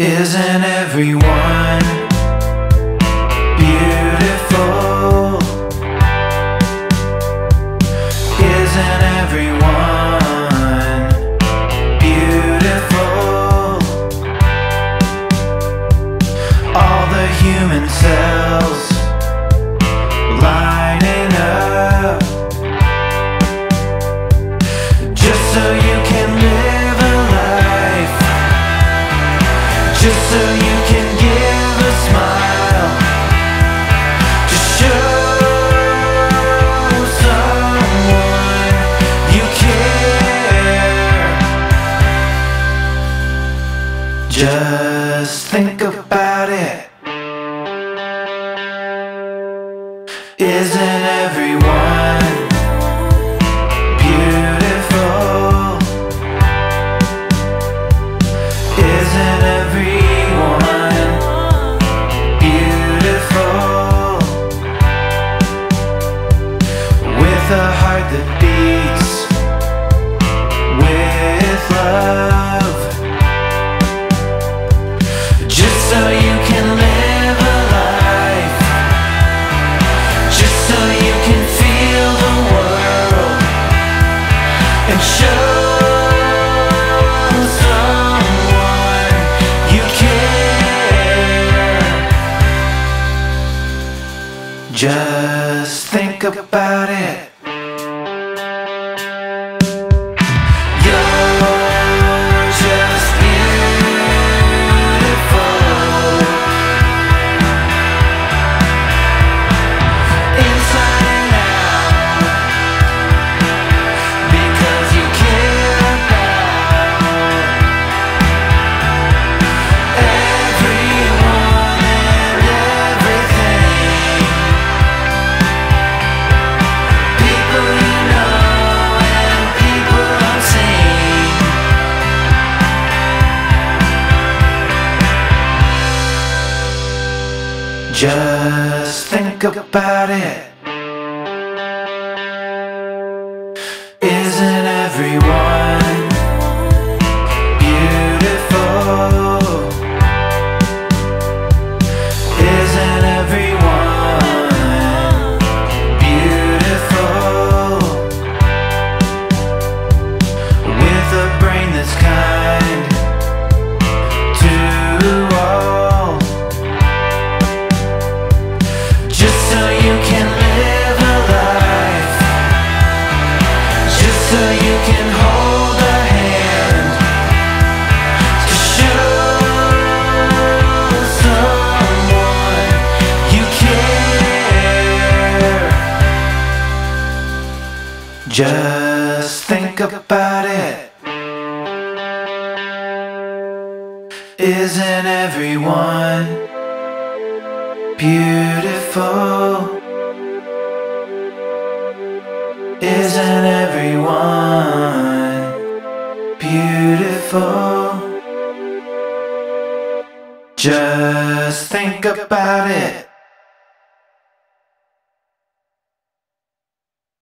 Isn't everyone Just think about it. Isn't Just think about it. Just think about it. Isn't everyone Just think about it. Isn't everyone beautiful? Isn't everyone? Just think about it.